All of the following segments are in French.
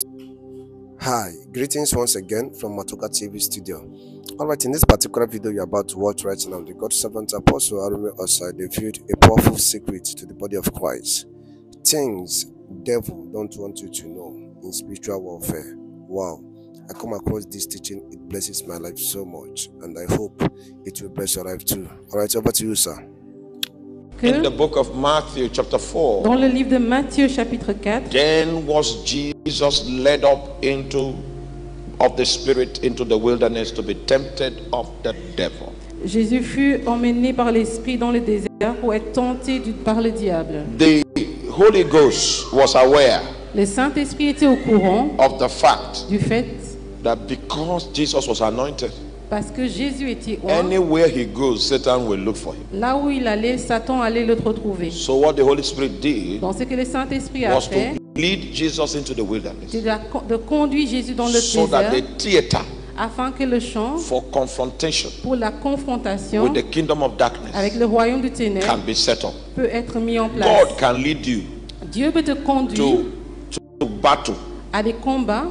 Hi, greetings once again from Matoka TV studio. Alright, in this particular video you're about to watch right now, the God servant Apostle Arumi Osai revealed a powerful secret to the body of Christ. Things devil don't want you to know in spiritual warfare. Wow. I come across this teaching, it blesses my life so much, and I hope it will bless your life too. Alright, over to you, sir. In the que book of Matthew, chapter 4, dans le livre de Matthieu chapitre 4, then was Jesus led up into of the spirit into the wilderness to be tempted of the devil. Jésus fut emmené par l'Esprit dans le désert pour être tenté par le diable. The Holy Ghost was aware Le Saint-Esprit était au courant of the fact du fait, that because Jesus was anointed, parce que Jésus était anywhere he goes, Satan will look for him. là où il allait, Satan allait le retrouver. So what the Holy Spirit did Donc ce que le Saint-Esprit a was fait, to lead Jesus into the wilderness c'est de, la- de conduire Jésus dans le so that désert the theater afin que le champ for confrontation pour la confrontation with the kingdom of darkness avec le royaume du ténèbre can be settled. peut être mis en place. God can lead you Dieu peut te conduire to, to battle. à des combats.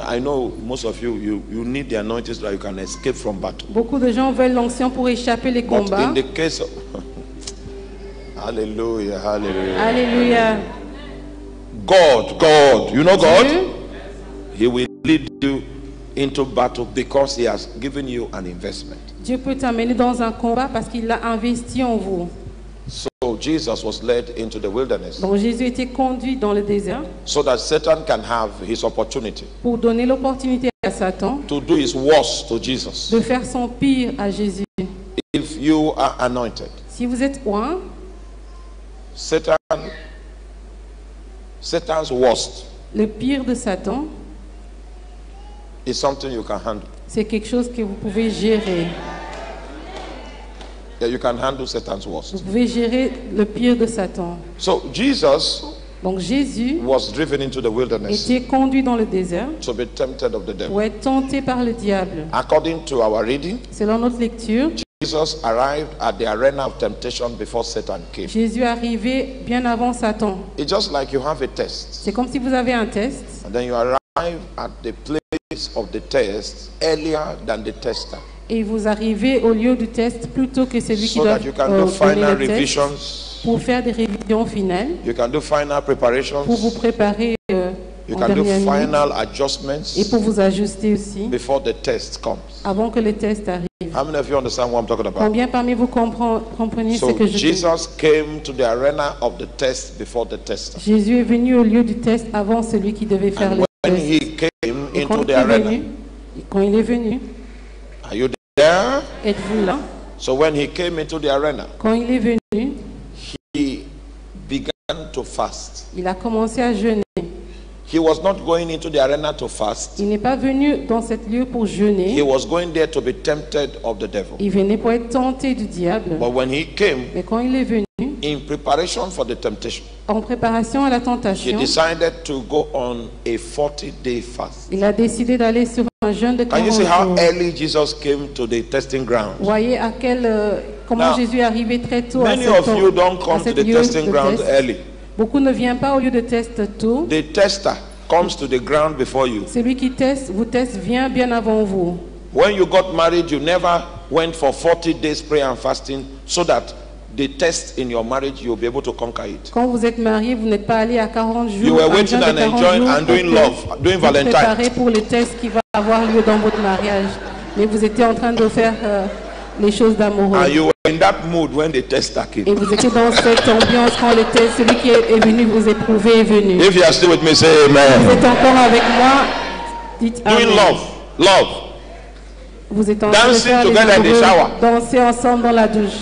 I know most of you, you, you need the anointing so that you can escape from battle. Beaucoup de gens veulent l'onction pour échapper les But combats. in the case of Hallelujah, hallelujah. Alléluia. God, God, you know God? Dieu, He will lead you into battle because He has given you an investment. Dieu peut t'amener dans un combat parce qu'il a investi en vous. Jesus was led into the wilderness Donc Jésus était conduit dans le désert so that Satan can have his opportunity pour donner l'opportunité à Satan to do his worst to Jesus. de faire son pire à Jésus. If you are anointed, Si vous êtes oint, Satan, Satan's worst le pire de Satan, is something you can handle. c'est quelque chose que vous pouvez gérer. You can handle Satan's worst. Vous pouvez gérer le pire de Satan. So Jesus Donc Jésus was driven into the wilderness était conduit dans le désert to be tempted of the devil. pour être tenté par le diable. According to our reading, Selon notre lecture, Jesus arrived at the arena of temptation before Satan came. Jésus est arrivé bien avant Satan. It's just like you have a test, C'est comme si vous avez un test and then you arrive at the place of the test earlier than the tester, et vous arrivez au lieu du test plutôt que celui qui doit euh, final le test pour faire des révisions finales, you can do final preparations, pour vous préparer euh, you en can do dernière minute final et pour vous ajuster aussi before the test comes. avant que le test arrive. How many of you understand what I'm talking about? Combien parmi vous comprenez ce que je dis? Jesus came to the arena of the test before the tester. Jésus est venu au lieu du test avant celui qui devait faire And le when test. he came into the arena, venu, quand il est venu, there? êtes-vous là? So when he came into the arena, Quand il est venu, he began to fast. il a commencé à jeûner. He was not going into the arena to fast. Il n'est pas venu dans cet lieu pour He jeûner. was going there to be tempted of the devil. Il venait pour être tenté du diable. But when he came Mais quand il est venu, in preparation for the temptation, en préparation à la he tentation, decided to go on a 40-day fast. il a décidé d'aller sur Can 40 you see how early Jesus came to the testing ground? Vous voyez à quel, comment Now, Jésus est arrivé très tôt à Many of you don't come to the testing ground early. Beaucoup ne viennent pas au lieu de test tôt. The tester comes to the ground before you. Celui qui teste, vous teste, vient bien avant vous. When you got married, you never went for 40 days prayer and fasting so that the test in your marriage you'll be able to conquer it. Quand vous êtes marié, vous n'êtes pas allé à 40 jours. You were waiting and 40 enjoying and doing love, doing vous Valentine. préparez pour le test qui va avoir lieu dans votre mariage. Mais vous étiez en train de faire euh, les choses d'amoureux. And you were in that mood when the tester Et came. vous étiez dans cette ambiance quand le test, celui qui est venu vous éprouver est venu. If you are still with me, say Vous amen. êtes encore avec moi Dites Doing Amen. love, love. Vous êtes en train de faire les amoureux, danser ensemble dans la douche.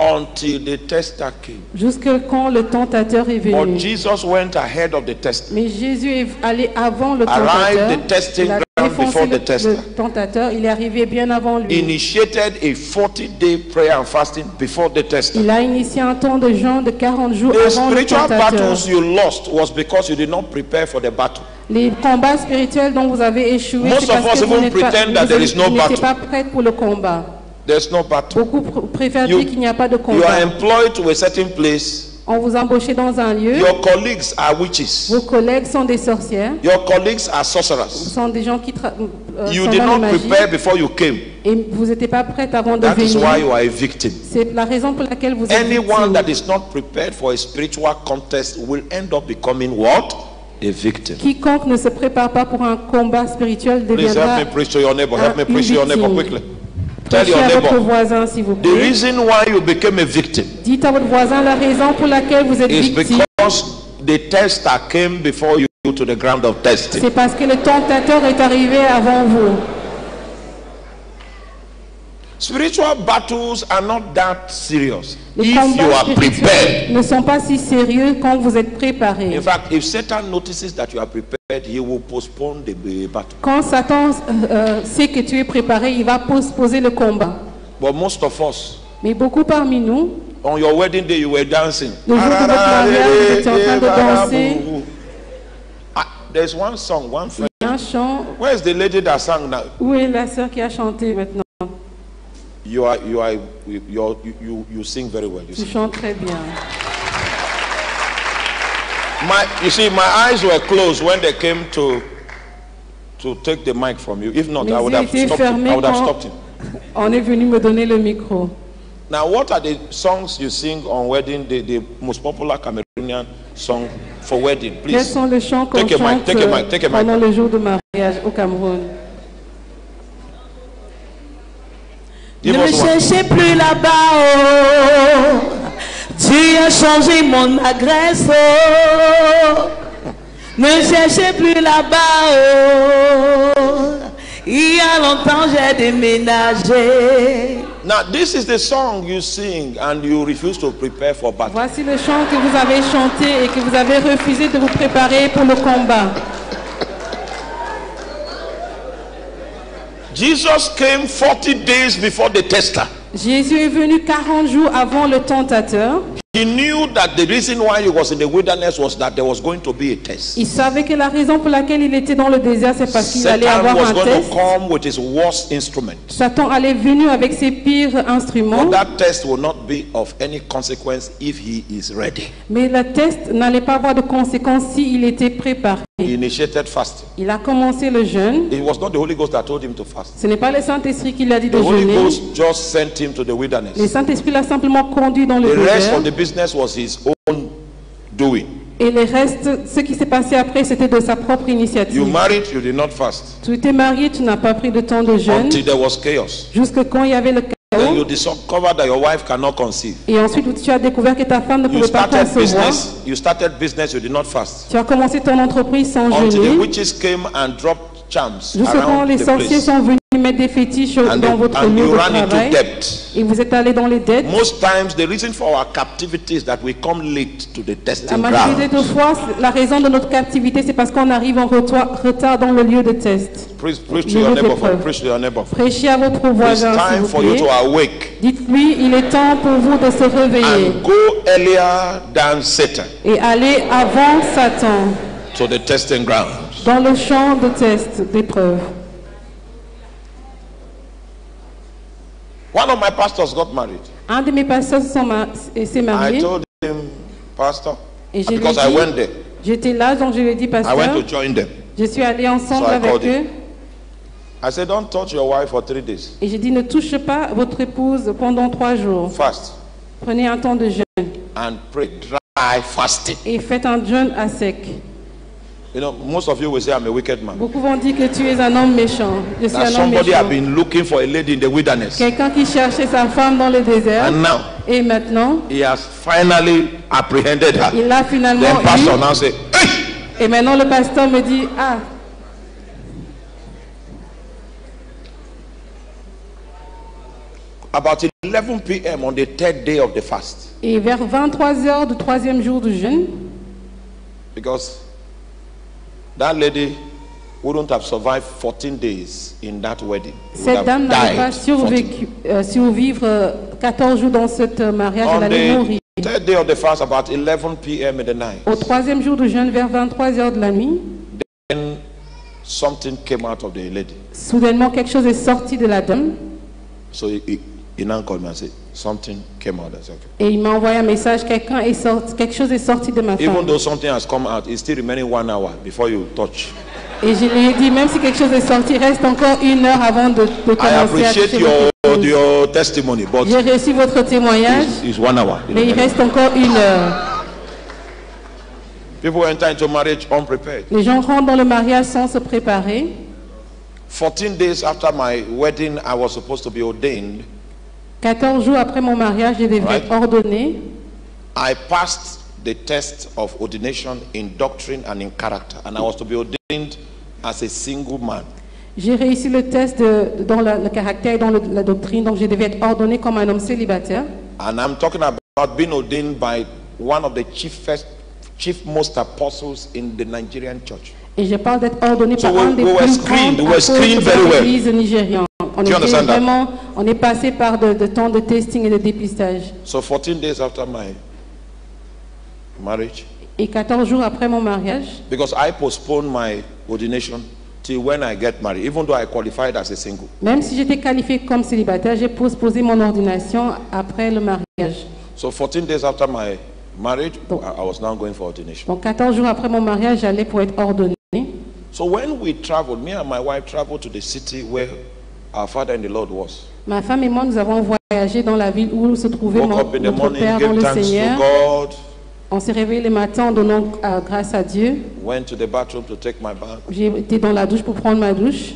Until the tester came. Jusque quand le tentateur est But venu. Jesus went ahead of the tester. Mais Jésus est allé avant le Arrived tentateur. the testing ground before the tester. le tentateur. Il est arrivé bien avant lui. Initiated a 40 day prayer and fasting before the tester. Il a initié un temps de jeûne de 40 jours The avant le spiritual tentateur. battles you lost was because you did not prepare for the battle. Les combats spirituels dont vous avez échoué, Most c'est of parce us que vous n'êtes pas, pretend that vous there is no n'étiez battle. pas prêts pour le combat. There's no battle. Beaucoup pr- préfèrent You- dire qu'il n'y a pas de You are combat. employed to a certain place On vous embauchez dans un lieu. Your colleagues are witches. Vos collègues sont des sorcières. Your colleagues are Ce sorcerers. sont des gens qui tra- euh, You did not magie. prepare before you came. Et vous n'étiez pas prête avant de That is venir. why you are a victim. C'est la raison pour laquelle vous êtes Anyone victime. that is not prepared for a spiritual contest will end up becoming what? A victim. Quiconque ne se prépare pas pour un combat spirituel Please deviendra help me preach to your neighbor. Help me preach to your neighbor victime. quickly. Tell Prêchez your à votre voisin, s'il vous The plaît. reason why you became a victim Dites à votre voisin la raison pour laquelle vous êtes is victime. because the tester came before you to the ground of testing. C'est parce que le tentateur est arrivé avant vous. Spiritual battles are not that serious Les if you are prepared. ne sont pas si sérieux quand vous êtes préparé. In fact, if Satan notices that you are prepared, he will postpone the battle. Quand Satan euh, euh, sait que tu es préparé, il va postposer le combat. But most of us, Mais beaucoup parmi nous, on your wedding day, you were dancing. Le jour de votre mariage, vous étiez en train de danser. Ah, there's one song, one friend. il y a un chant. Where is the lady that sang now? Où est la sœur qui a chanté maintenant? You are, you are, you, are, you, you, you sing very well. You, Tu sing. chantes très bien. My, you see, my eyes were closed when they came to, to take the mic from you. If not, Mes I would have stopped him. I would have stopped him. on est venu me donner le micro. Now, what are the songs you sing on wedding? The, the most popular Cameroonian song for wedding, Quels please. sont les chants qu'on Take a mic, chante take a mic, euh, take a mic. pendant le jour de mariage au Cameroun Ne me cherchez plus là-bas, oh. Tu as changé mon adresse, oh. Ne cherchez plus là-bas, oh. Il y a longtemps j'ai déménagé. Now, this is the song you sing and you refuse to prepare for battle. Voici le chant que vous avez chanté et que vous avez refusé de vous préparer pour le combat. Jesus came 40 days before the tester. Jésus est venu 40 jours avant le tentateur. He knew that the reason why he was in the wilderness was that there was going to be a test. Il savait que la raison pour laquelle il était dans le désert, c'est parce qu'il allait Satan avoir was un going test. to come with his worst instrument. Satan allait venir avec ses pires instruments, But that test will not be of any consequence if he is ready. mais le test n'allait pas avoir de conséquences s'il était préparé. He initiated fasting. Il a commencé le jeûne. It was not the Holy Ghost that told him to fast. Ce n'est pas le Saint-Esprit qui l'a dit The de Holy jeûner. Ghost just sent him to the Le wilderness. Saint-Esprit l'a simplement conduit dans le The rest désert. of the business was his own doing. Et le reste, ce qui s'est passé après, c'était de sa propre You initiative. married, you did not fast Tu étais marié, tu n'as pas pris de temps de jeûne. until there was chaos. Jusque quand il y avait le Then you chaos. discovered that your wife cannot conceive. Et ensuite, tu as découvert que ta femme ne You pouvait pas started concevoir. business, you started business, you did not fast. Tu as commencé ton entreprise sans Until the jeûner. witches came and dropped charms Jusque quand around les the sorciers place. sont venus mettre des fétiches And, dans they- votre and lieu you de ran into travail. debt. Et vous êtes allé dans les dettes. Most times, the reason for our captivity is that we come late to the La testing majorité ground. de fois, la raison de notre captivité, c'est parce qu'on arrive en retard, retard dans le lieu de test. Preach, preach to Le your lieu de neighbor. preuve. Preach to your neighbor. Prêchez à votre It's voisin, s'il time vous for you plaît. to awake Dites-lui, il est temps pour vous de se réveiller and go earlier than Satan et aller avant Satan to the testing ground. dans le champ de test, d'épreuve. One of my pastors got married. Un de mes pasteurs s'est I marié told him, Pastor, et je because I went there. j'étais là, donc je lui ai dit, I went pasteur, to join them. je suis allé ensemble So I avec called him. eux I said, Don't touch your wife for three days. et j'ai dit, ne touche pas votre épouse pendant trois jours. Fast Prenez un temps de jeûne and pray. Dry fasting. et faites un jeûne à sec. You know, most of you will say I'm a wicked man. Beaucoup vont dire que tu es un homme méchant. Je suis That un homme somebody méchant. have been looking for a lady in the wilderness. Quelqu'un qui cherchait sa femme dans le désert And now et maintenant, he has finally apprehended her. il l'a finalement Then pastor eu now say, hey! et maintenant le pasteur me dit, ah, About 11 p.m. on the third day of the fast. et vers 23 heures du troisième jour du jeûne, Because that lady wouldn't have survived 14 days in that wedding. Cette dame n'allait pas died 14. survécu- euh, survivre euh, 14 jours dans ce euh, mariage, elle allait mourir. the third day of the fast, about 11 p.m. in the night, Au troisième jour du jeûne, vers 23 heures de la nuit, then something came out of the lady. soudainement quelque chose est sorti de la dame. So he, he, and said, Something came out. I. Et il m'a envoyé un message, quelqu'un est sorti, quelque chose est sorti de ma Even femme. though something has come out, it's still remaining one hour before you touch. Et je lui ai dit, même si quelque chose est sorti, il reste encore une heure avant de, de I commencer à appreciate toucher your, your testimony, but J'ai reçu votre témoignage, it's, it's one hour. mais il reste encore une heure. People enter into marriage unprepared. Les gens rentrent dans le mariage sans se préparer. 14 days after my wedding, I was supposed to be ordained. 14 jours après mon mariage, je devais Right. être ordonnée. I passed the test of ordination in doctrine and in character, and I was to be ordained as a single man. J'ai réussi le test de- dans la- le caractère et dans le- la doctrine, donc je devais être ordonnée comme un homme célibataire. And I'm talking about being ordained by one of the chiefest, chief most apostles in the Nigerian church. Et je parle d'être ordonné So par we- un des we plus grands apôtres de l'église nigériane. On Do you était understand that? vraiment, on est passé par de, de temps de testing et de dépistage. So 14 days after my marriage, Et 14 jours après mon mariage, because I postponed my ordination till when I get married, even though I qualified as a single. même si j'étais qualifiée comme célibataire, j'ai posé mon ordination après le mariage. So 14 days after my marriage, I I was now going for ordination. Donc 14 jours après mon mariage, j'allais pour être ordonnée. So when we traveled, me and my wife traveled to the city where our father in the Lord was. Ma femme et moi, nous avons voyagé dans la ville où se trouvait mon- the notre morning, Père dans le Seigneur. On s'est réveillé le matin en donnant euh, grâce à Dieu. went to the bathroom to take my bath, J'ai été dans la douche pour prendre ma douche.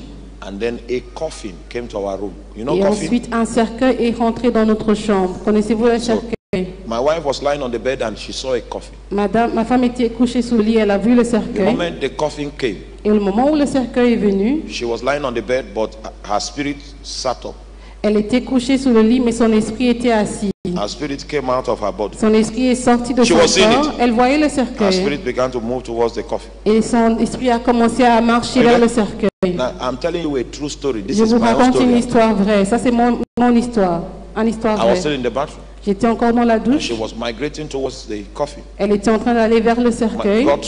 and then a coffin came to our room. You know Et coffin? ensuite, un cercueil est rentré dans notre chambre. Connaissez-vous le cercueil? My wife was lying on the bed and she saw a coffin. Madame, Ma femme était couchée sous le lit, elle a vu le The cercueil. moment the coffin came, Et au moment où le cercueil est venu, she was lying on the bed, but her spirit sat up. elle était couchée sous le lit, mais son esprit était assis. Her spirit came out of her body. Son esprit est sorti de She son was corps. it. Elle voyait le Her cercueil. spirit began to move towards the coffin. Et son esprit a commencé à marcher vers le cercueil. Now, I'm telling you a true story. This Je is vous my own raconte une story. histoire vraie. Ça, c'est mon, mon histoire. Une histoire I was still vraie. in the bathroom. J'étais encore dans la douche. she was migrating towards the coffin. Elle était en train d'aller vers le My- cercueil, Got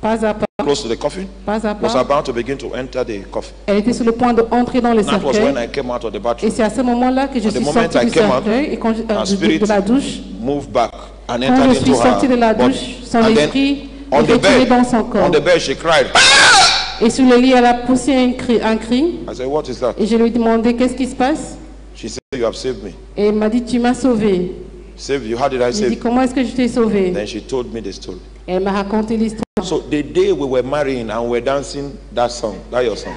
pas à pas, close to the coffin. pas à Was about to begin to enter the coffin. Elle était sur le point d'entrer dans le That was when cercueil. I came out of the Et bathroom, c'est à ce moment-là que je suis moment sortie I du came out, cercueil et quand je, euh, de- la douche. moved back and Quand entered je suis into sortie de la douche, son And esprit on est the retiré bed, dans son on corps. the bed, she cried. Et sur le lit, elle a poussé un cri, un cri. I said, "What is that?" Et je lui ai demandé qu'est-ce qui se passe? She said, "You have saved me." Et elle m'a dit tu m'as sauvé. Save you? How did I save? dit comment est-ce que je t'ai sauvé? Then she told me the story. Et elle m'a raconté l'histoire. So the day we were marrying and we were dancing that song, that your song.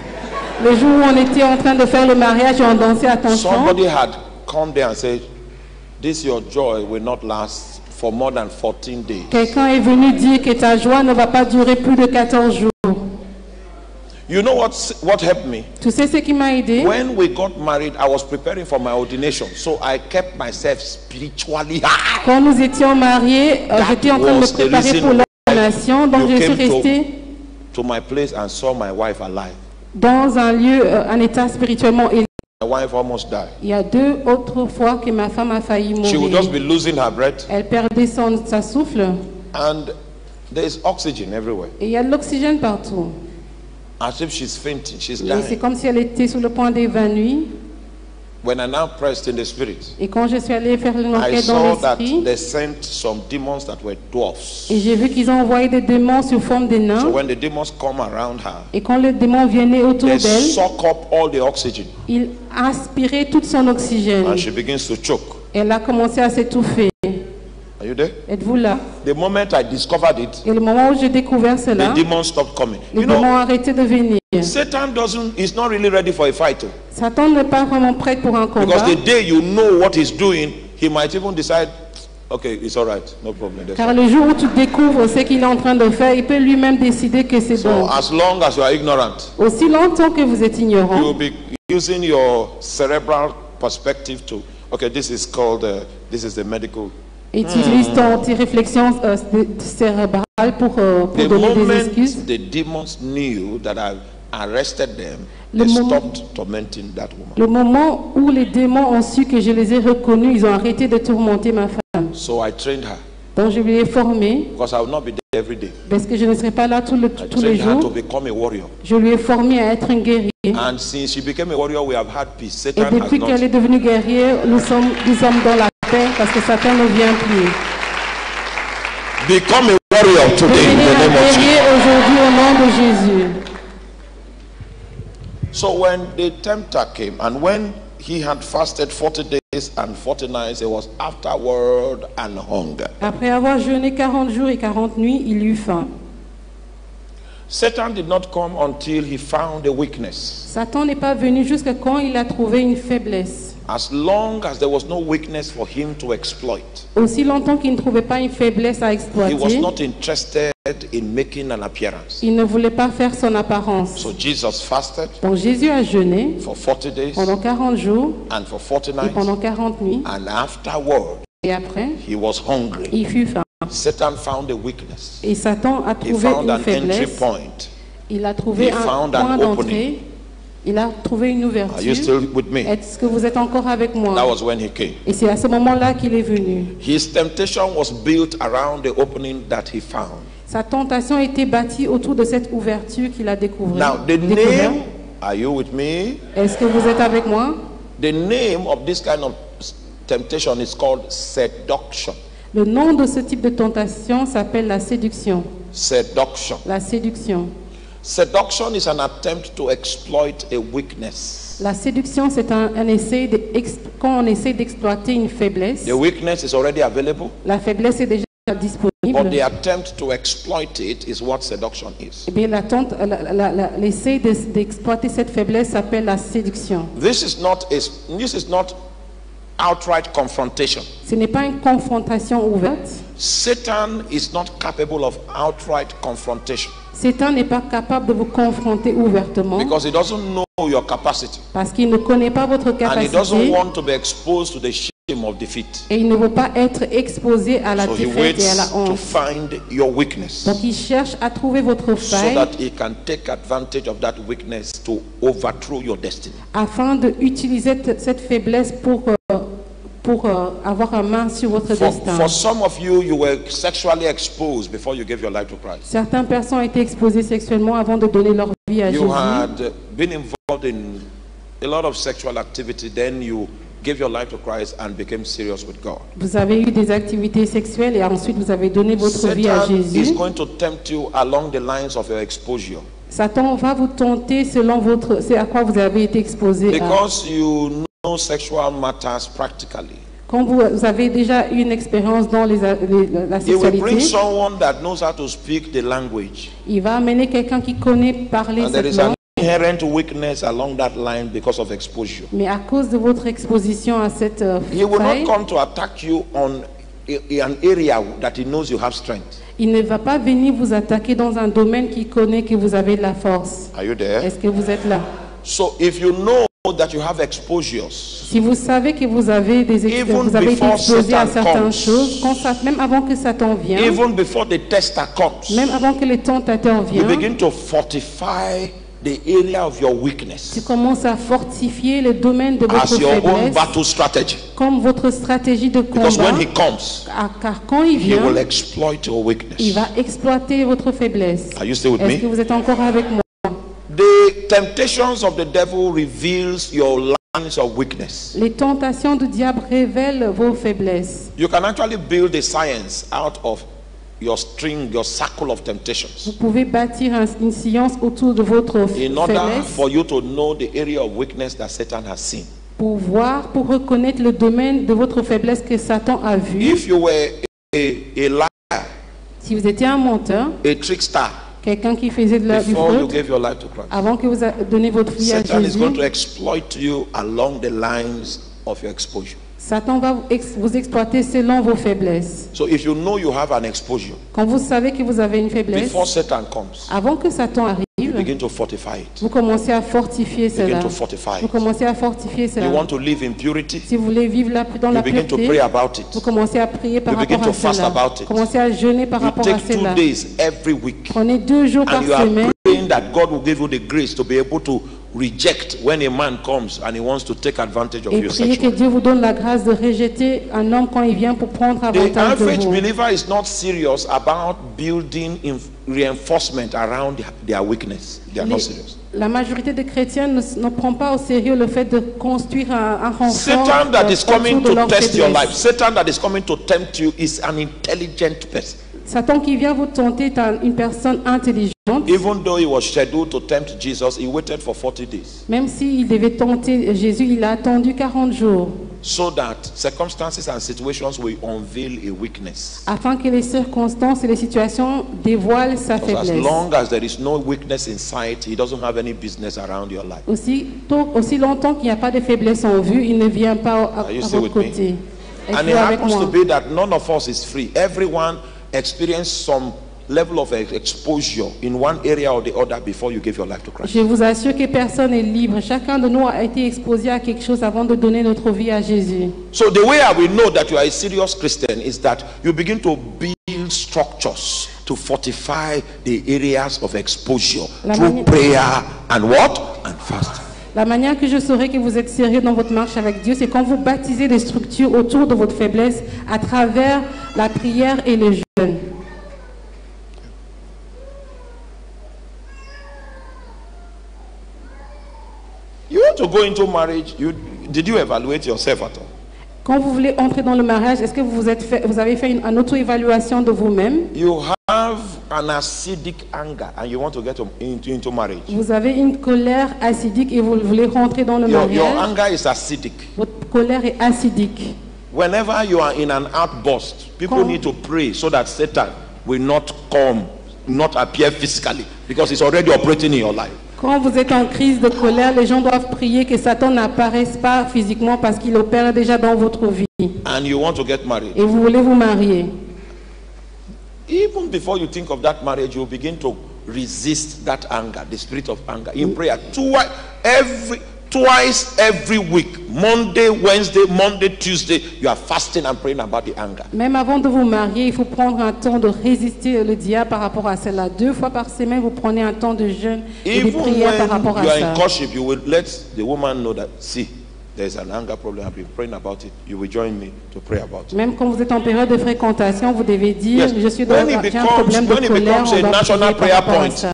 Le jour où on était en train de faire le mariage et on dansait à ton chant, Somebody had come there and said, "This your joy will not last for more than 14 days." quelqu'un est venu dire que ta joie ne va pas durer plus de 14 jours. You know what? What helped me? Tu sais ce qui m'a aidé? When we got married, I was preparing for my ordination, so I kept myself spiritually high. Quand nous étions mariés, euh, That j'étais en train de me was the préparer reason pour why l'ordination, donc you je suis came to- restée To my place and saw my wife alive. dans un lieu, euh, un état spirituellement élevé. My wife almost died. Il y a deux autres fois que ma femme a failli She would just be mourir. losing her breath, Elle perdait son, sa souffle and there's oxygen everywhere, et il y a de l'oxygène partout. as if she's fainting, she's Et c'est dying. comme si elle était sur le point d'évanouir. When I now pressed in the spirit, Et quand je suis allée faire une I enquête dans saw that l'esprit, they sent some demons that were dwarfs. et j'ai vu qu'ils ont envoyé des démons sous forme So nains. when the demons come around her, Et quand les démons venaient autour they d'elle, suck up all the oxygen, ils aspiraient tout son oxygène. and she begins to choke. Elle a commencé à s'étouffer. Are you there? Êtes-vous là? The moment I discovered it, Et le moment où j'ai découvert the cela, demons stopped coming. les You démons know, ont arrêté de venir. Satan doesn't, is not really ready for a fight. Satan n'est pas vraiment prêt pour un Because combat. the day you know what he's doing, he might even decide, okay, it's all right, no problem. that's Car fine." le jour où tu découvres ce qu'il est en train de faire, il peut lui-même décider que c'est So bon. as long as you are ignorant, Aussi longtemps que vous êtes you ignorant, will be using your cerebral perspective to, okay, this is called, uh, this is the medical. utilise ton, tes réflexions euh, cérébrales pour, euh, pour The donner des moment excuses. the demons knew that I arrested them, Le they moment- stopped tormenting that woman. Le moment où les démons ont su que je les ai reconnus, ils ont arrêté de tourmenter ma femme. So I trained her Donc je lui ai formé, because I will not be there every day. parce que je ne serai pas là tout le- I tous les trained her to jours. become a warrior. Je lui ai formé à être un guerrier. And since she became a warrior, we have had peace. Et Satan depuis qu'elle est devenue guerrière, nous sommes, nous sommes dans la paix parce que Satan ne vient plus. Become a warrior today in Devenez the un guerrier aujourd'hui au nom de Jésus. So when the tempter came, and when he had fasted 40 days and 40 nights, it was afterward and hunger. Après avoir jeûné 40 jours et 40 nuits, il eut faim. Satan did not come until he found a weakness. Satan n'est pas venu jusqu'à quand il a trouvé une faiblesse. As long as there was no weakness for him to exploit, Aussi longtemps qu'il ne trouvait pas une faiblesse à exploiter. he was not interested in making an appearance. il ne voulait pas faire son apparence. So Jesus fasted Donc Jésus a jeûné for 40 days pendant 40 jours and for 40 et nights, pendant 40 nuits. and afterward, Et après, he was hungry. il fut faim. Satan found a weakness. Et Satan a He trouvé found une an entry point. Il a trouvé He un found an point opening. d'entrée. Il a trouvé une Are you ouverture. still with me? Est-ce que vous êtes encore avec That moi was when he came. Et c'est à ce moment-là qu'il est venu. His temptation was built around the opening that he found. Sa tentation était bâtie autour de cette ouverture qu'il a découvert. Now, the découvert. name, are you with me? Est-ce que vous êtes avec moi? The name of this kind of temptation is called seduction. Le nom de ce type de tentation s'appelle la séduction. Seduction. La séduction. Seduction is an attempt to exploit a weakness. La séduction, c'est un, un essai de quand on essaie d'exploiter une faiblesse. The weakness is already available, La faiblesse est déjà but the attempt to exploit it is what seduction is. Bien, la tente- la- la- la- l'essai de- d'exploiter cette faiblesse s'appelle la séduction. This is not a, this is not outright confrontation. Ce n'est pas une confrontation ouverte. Satan is not capable of outright confrontation Satan n'est pas capable de vous confronter ouvertement because he doesn't know your capacity parce qu'il ne connaît pas votre and he doesn't capacité want to be exposed to the of defeat. et il ne veut pas être exposé à la So défaite et à la to honte. find your weakness Donc il cherche à trouver votre so faille that he can take advantage of that weakness to overthrow your destiny. afin d'utiliser cette faiblesse pour, euh, pour euh, avoir un main sur votre For, destin. for some of you, you were sexually exposed before you gave your life to Christ. Certaines personnes ont été exposées sexuellement avant de donner leur vie à You Jésus. had been involved in a lot of sexual activity, then you gave your life to Christ and became serious with God. Vous avez eu des activités sexuelles et ensuite vous avez donné votre vie à Satan is Jésus. going to tempt you along the lines of your exposure Satan va vous tenter selon votre, c'est à quoi vous avez été exposé. à. because you know sexual matters practically. Quand vous, vous avez déjà eu une expérience dans les, les- la He will bring sexualité, someone that knows how to speak the language, il va amener quelqu'un qui connaît parler and there cette is langue. an inherent weakness along that line because of exposure. Mais à cause de votre exposition à cette euh, He will faille, not come to attack you on an area that he knows you have strength. il ne va pas venir vous attaquer dans un domaine qu'il connaît que vous avez de la force. Are you there? Est-ce que vous êtes là? So if you know that you have exposures, Si vous savez que vous avez, des ex- Even vous avez été before exposé à Satan certaines comes. choses, quand même avant que Satan vienne, even before the tester comes, même avant que le tentateur you begin to fortify the area of your tu weakness commences à fortifier le domaine de votre as your own faiblesse battle strategy. comme votre stratégie de Because combat. when he comes, Ah, Car quand il he vient, will exploit your il weakness. va exploiter votre faiblesse. Are you still with Est-ce que me? vous êtes encore avec moi? The temptations of the devil reveals your lines of weakness. Les tentations du diable révèlent vos faiblesses. You can actually build a science out of your string, your circle of Vous temptations. pouvez bâtir un- une science autour de votre In order faiblesse for you to know the area of weakness that Satan has seen. pour voir, pour reconnaître le domaine de votre faiblesse que Satan a vu. If you were a, a liar, Si vous étiez un menteur, a trickster, quelqu'un qui faisait de la, du before you fraude, gave your life to Christ, avant que vous a- donniez votre vie à Satan is Jésus, going to exploit you along the lines of your exposure. Satan va vous, ex- vous exploiter selon vos faiblesses. So if you know you have an exposure, Quand vous savez que vous avez une faiblesse, before Satan comes, avant que Satan arrive, you begin to fortify it. vous commencez à fortifier Begin cela. to fortify Vous commencez à fortifier You cela. want to live in purity, Si vous voulez vivre la- dans you la begin to pureté, pray about vous it. commencez à prier par You begin rapport à to fast cela. about it. Commencez à jeûner par You rapport à two cela. days every week, Prenez deux jours par and you are semaine praying that God will give you the grace to be able to reject when a man comes and he wants to take advantage of et you priez que. Dieu vous donne la grâce de rejeter un homme quand il vient pour prendre The avantage de average vous. believer is not serious about building in reinforcement around their- their weakness. They are not serious. La majorité des chrétiens ne, prend pas au sérieux le fait de construire un, un renfort Satan that is coming autour de to leur test your faiblesse. life, Satan that is coming to tempt you is an intelligent person. Satan qui vient vous tenter est un- une personne intelligente, Even though he was scheduled to tempt Jesus, he waited for 40 days même s'il devait tenter Jésus, il a attendu 40 jours so that circumstances and situations will unveil a weakness. afin que les circonstances et les situations dévoilent sa Because as long as there is no weakness inside, he doesn't have any business around your life. Aussi, tôt- aussi longtemps qu'il n'y a pas de faiblesse en vue, il ne vient pas à, Are you à still votre with me? côté. And it avec happens to be that none of us is free. Everyone experienced some level of ex- exposure in one area or the other before you gave your life to Christ. Je vous assure que personne n'est libre. Chacun de nous a été exposé à quelque chose avant de donner notre vie à Jésus. So the way I will know that you are a serious Christian is that you begin to build structures to fortify the areas of exposure La through prayer and what? And fasting. La manière que je saurai que vous êtes sérieux dans votre marche avec Dieu, c'est quand vous baptisez des structures autour de votre faiblesse à travers la prière et le jeûne. You want to go into marriage, you did you evaluate yourself at all? Quand vous voulez entrer dans le mariage, est-ce que vous, vous êtes fait- vous avez fait une, une auto-évaluation de vous-même? You have an acidic anger and you want to get into, into marriage. Vous avez une colère acidique et vous voulez rentrer dans le Your, your mariage? anger is acidic. Votre colère est acidique. Whenever you are in an outburst, people Come. need to pray so that Satan will not come, not appear physically, because he's already operating in your life. Quand vous êtes en crise de colère, les gens doivent prier que Satan n'apparaisse pas physiquement parce qu'il opère déjà dans votre vie. And you want to get married. Et vous voulez vous marier. Even before you think of that marriage, you begin to resist that anger, the spirit of anger, in prayer. Twice every twice every week, Monday, Wednesday, Monday, Tuesday, you are fasting and praying about the anger. Même avant de vous marier, il faut prendre un temps de résister le diable par rapport à cela. Deux fois par semaine, vous prenez un temps de jeûne et de prière par rapport you à are ça. in courtship, you will let the woman know that see, there's an anger problem. I've been praying about it. You will join me to pray about it. Même quand vous êtes en période de fréquentation, vous devez dire, Yes. je suis dans un problème de when it colère, becomes a national prayer point.